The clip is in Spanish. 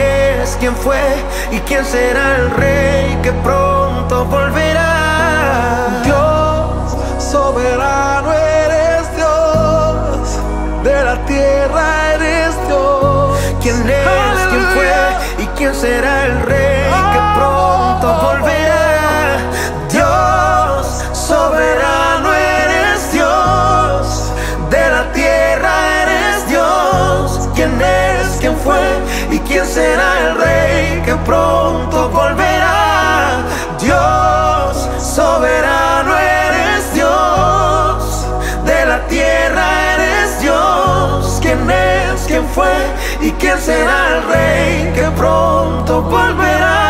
es, quién fue y quién será el rey que pronto volverá. Dios soberano eres Dios, de la tierra eres Dios. ¿Quién es, quién fue y quién será el rey que pronto volverá? y quién será el rey que pronto volverá.